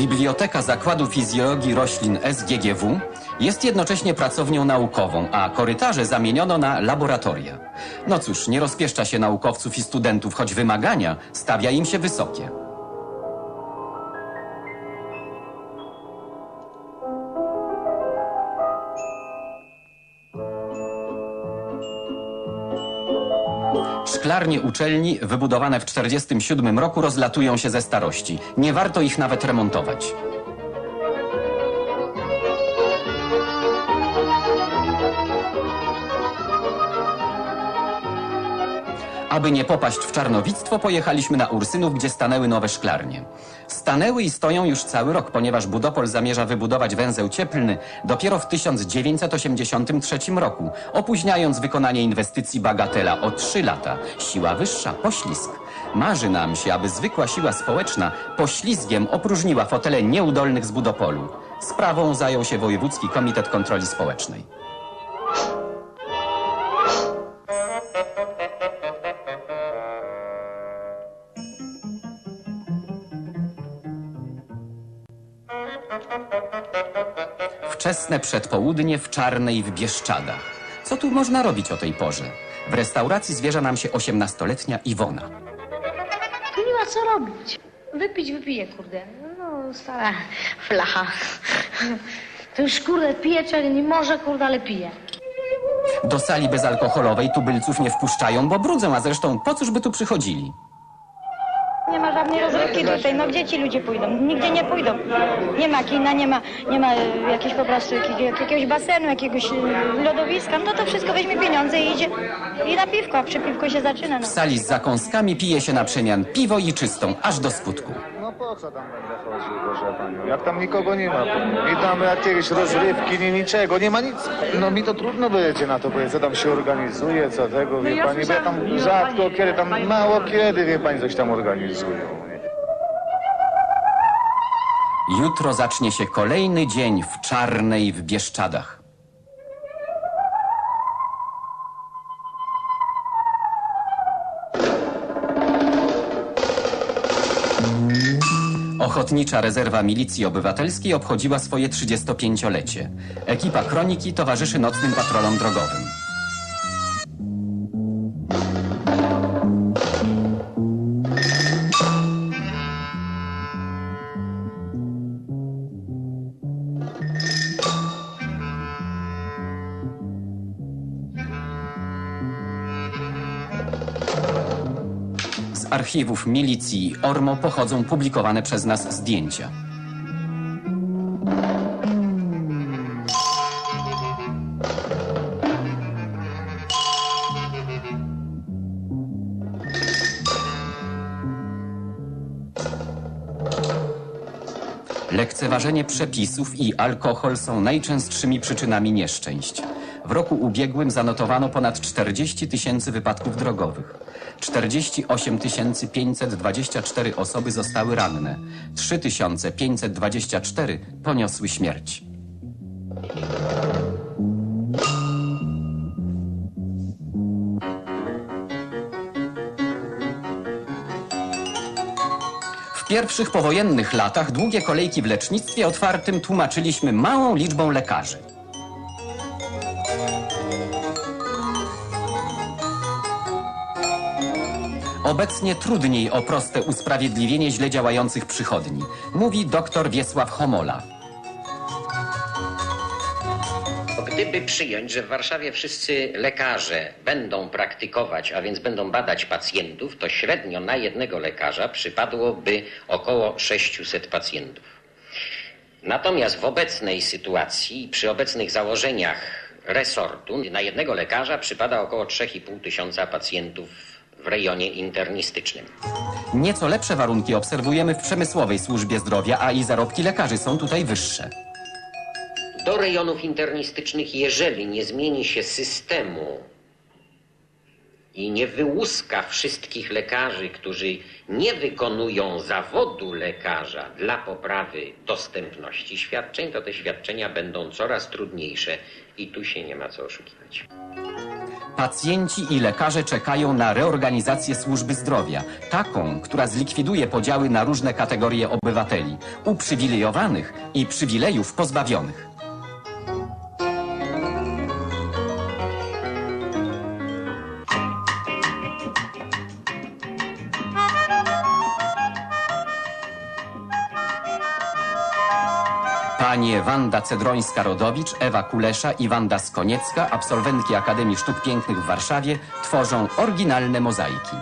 Biblioteka Zakładu Fizjologii Roślin SGGW jest jednocześnie pracownią naukową, a korytarze zamieniono na laboratoria. No cóż, nie rozpieszcza się naukowców i studentów, choć wymagania stawia im się wysokie. Szklarnie uczelni, wybudowane w 1947 roku, rozlatują się ze starości. Nie warto ich nawet remontować. Aby nie popaść w czarnowictwo, pojechaliśmy na Ursynów, gdzie stanęły nowe szklarnie. Stanęły i stoją już cały rok, ponieważ Budopol zamierza wybudować węzeł cieplny dopiero w 1983 roku, opóźniając wykonanie inwestycji bagatela o 3 lata. Siła wyższa, poślizg. Marzy nam się, aby zwykła siła społeczna poślizgiem opróżniła fotele nieudolnych z Budopolu. Sprawą zajął się Wojewódzki Komitet Kontroli Społecznej. Wczesne przedpołudnie w Czarnej w Bieszczadach. Co tu można robić o tej porze? W restauracji zwierza nam się osiemnastoletnia Iwona. Ma co robić. Wypić wypiję, kurde. No, stara flacha. To już, kurde, pije, czego nie może, kurde, ale pije. Do sali bezalkoholowej tubylców nie wpuszczają, bo brudzą, a zresztą po cóż by tu przychodzili? Nie ma żadnej rozrywki tutaj, no gdzie ci ludzie pójdą? Nigdzie nie pójdą. Nie ma kina, nie ma, nie ma e, jakiegoś po prostu jakiego, jakiegoś basenu, jakiegoś e, lodowiska, no to wszystko weźmie pieniądze i idzie i na piwko, a przy piwko się zaczyna. W No. sali z zakąskami pije się na przemian piwo i czystą, aż do skutku. No po co tam będę chodził, proszę panią? Jak tam nikogo nie ma, nie tam jakieś rozrywki, nie niczego, nie ma nic. No mi to trudno będzie na to powiedzieć, co tam się organizuje, co tego, wie ja pani, bo ja tam rzadko kiedy, tam mało kiedy, wie pani, coś tam organizują. Jutro zacznie się kolejny dzień w Czarnej w Bieszczadach. Ochotnicza Rezerwa Milicji Obywatelskiej obchodziła swoje 35-lecie. Ekipa Kroniki towarzyszy nocnym patrolom drogowym. Z archiwów milicji ORMO pochodzą publikowane przez nas zdjęcia. Lekceważenie przepisów i alkohol są najczęstszymi przyczynami nieszczęść. W roku ubiegłym zanotowano ponad 40 tysięcy wypadków drogowych. 48 524 osoby zostały ranne. 3524 poniosły śmierć. W pierwszych powojennych latach długie kolejki w lecznictwie otwartym tłumaczyliśmy małą liczbą lekarzy. Obecnie trudniej o proste usprawiedliwienie źle działających przychodni, mówi dr Wiesław Homola. Gdyby przyjąć, że w Warszawie wszyscy lekarze będą praktykować, a więc będą badać pacjentów, to średnio na jednego lekarza przypadłoby około 600 pacjentów. Natomiast w obecnej sytuacji, przy obecnych założeniach resortu, na jednego lekarza przypada około 3,5 tysiąca pacjentów w rejonie internistycznym. Nieco lepsze warunki obserwujemy w przemysłowej służbie zdrowia, a i zarobki lekarzy są tutaj wyższe. Do rejonów internistycznych, jeżeli nie zmieni się systemu i nie wyłuska wszystkich lekarzy, którzy nie wykonują zawodu lekarza dla poprawy dostępności świadczeń, to te świadczenia będą coraz trudniejsze i tu się nie ma co oszukiwać. Pacjenci i lekarze czekają na reorganizację służby zdrowia, taką, która zlikwiduje podziały na różne kategorie obywateli, uprzywilejowanych i przywilejów pozbawionych. Panie Wanda Cedrońska-Rodowicz, Ewa Kulesza i Wanda Skoniecka, absolwentki Akademii Sztuk Pięknych w Warszawie, tworzą oryginalne mozaiki.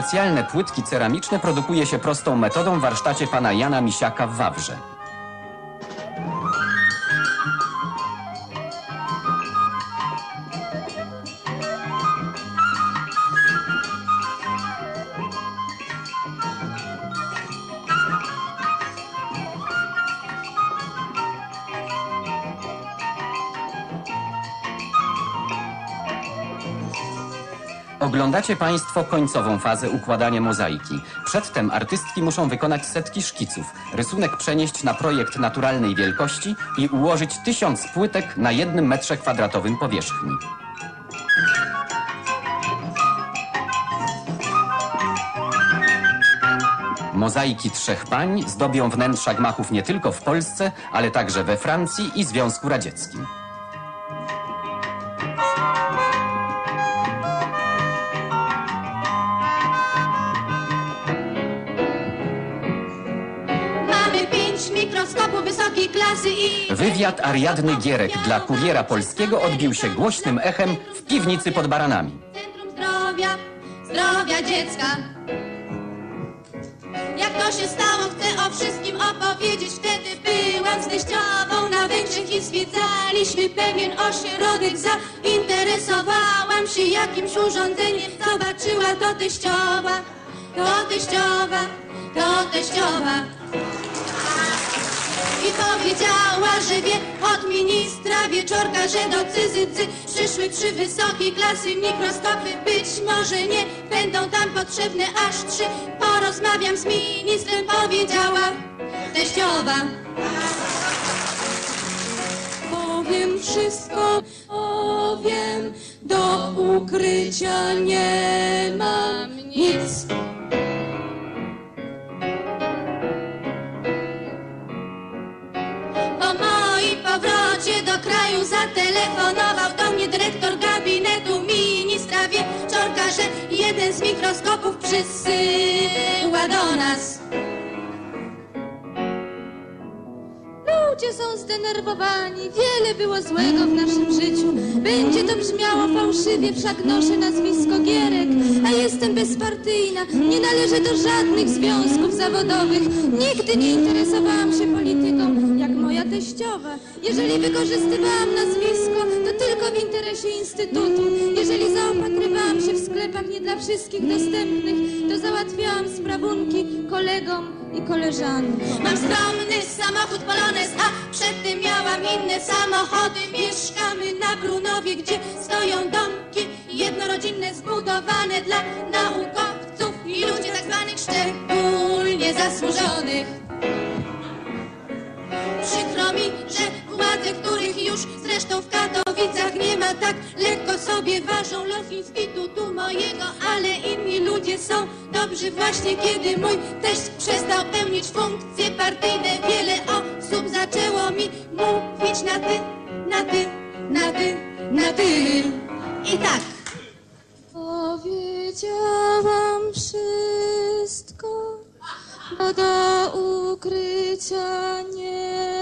Specjalne płytki ceramiczne produkuje się prostą metodą w warsztacie pana Jana Misiaka w Wawrze. Oglądacie Państwo końcową fazę układania mozaiki. Przedtem artystki muszą wykonać setki szkiców, rysunek przenieść na projekt naturalnej wielkości i ułożyć tysiąc płytek na jednym metrze kwadratowym powierzchni. Mozaiki trzech pań zdobią wnętrza gmachów nie tylko w Polsce, ale także we Francji i Związku Radzieckim. Wysokiej klasy i... Wywiad Ariadny Gierek dla Kuriera Polskiego odbił się głośnym echem w piwnicy pod Baranami. Centrum Zdrowia, Zdrowia Dziecka. Jak to się stało, chcę o wszystkim opowiedzieć. Wtedy byłam z teściową na Węgrzech i zwiedzaliśmy pewien ośrodek. Zainteresowałam się jakimś urządzeniem. Zobaczyła to teściowa, to teściowa, to teściowa. I powiedziała, że wie od ministra wieczorka, że do cyzycy przyszły trzy wysokiej klasy mikroskopy. Być może nie będą tam potrzebne aż trzy. Porozmawiam z ministrem, powiedziała teściowa. Powiem wszystko, powiem, do ukrycia nie mam nic. Jeden z mikroskopów przysyła do nas. Ludzie są zdenerwowani, wiele było złego w naszym życiu. Będzie to brzmiało fałszywie, wszak noszę nazwisko Gierek, a jestem bezpartyjna, nie należę do żadnych związków zawodowych. Nigdy nie interesowałam się polityką, jak moja teściowa. Jeżeli wykorzystywałam nazwisko, to tylko w interesie instytutu. Jeżeli zaopatrywałam się w sklepach nie dla wszystkich dostępnych, to załatwiałam sprawunki kolegom i koleżankom. Mam skromny samochód Polones, a przedtem miałam inne samochody. Mieszkamy na Brunowie, gdzie stoją domki jednorodzinne zbudowane dla naukowców i ludzi tak zwanych szczególnie zasłużonych. Przykro mi, że których już zresztą w Katowicach nie ma tak lekko sobie ważą los instytutu mojego, ale inni ludzie są dobrzy właśnie kiedy mój teść przestał pełnić funkcje partyjne. Wiele osób zaczęło mi mówić na ty, na ty, na ty, na ty. I tak. Powiedziałam wszystko, bo do ukrycia nie